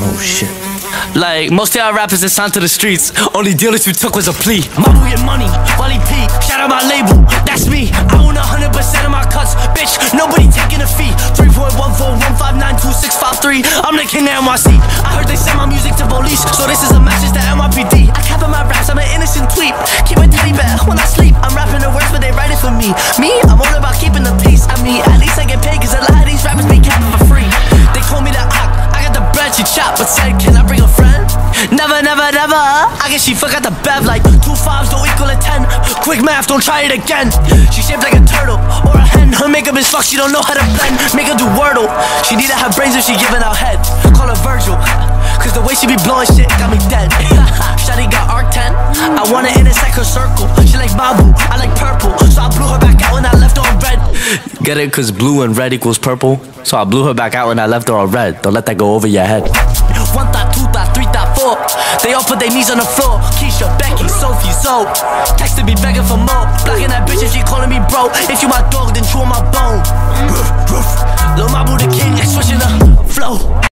Oh shit. Like, most of y'all rappers that signed to the streets, only deal that you took was a plea. Mama your money, Wally P, shout out my label, that's me. I own 100% of my cuts, bitch, nobody taking a fee. 3.14159263, I'm the king of NYC. I heard they send my music to police, so this is a message to NYPD. I cap in my raps, I'm an innocent tweet. Keep my teddy bear when I sleep. I'm rapping the words, but they write it for me. Me, chop, but said, can I bring a friend? Never, never, never. I guess she forgot the bev like two fives don't equal a ten. Quick math, don't try it again. She shaped like a turtle or a hen. Her makeup is fucked, she don't know how to blend. Make her do wordle. She need to have brains if she giving out head. Call her Virgil. Cause the way she be blowing shit got me dead. Shawty got arc 10. I want to intersect her circle. She like Babu, I like purple. So I blew her back out Get it? Cause blue and red equals purple. So I blew her back out when I left her all red. Don't let that go over your head. One thought, two thought, three thought, four. They all put their knees on the floor. Keisha, Becky, Sophie, Zoe. Texted me begging for more. Blocking that bitch if she calling me bro. If you my dog, then chew on my bone. Lil Mabu the king, switching the flow.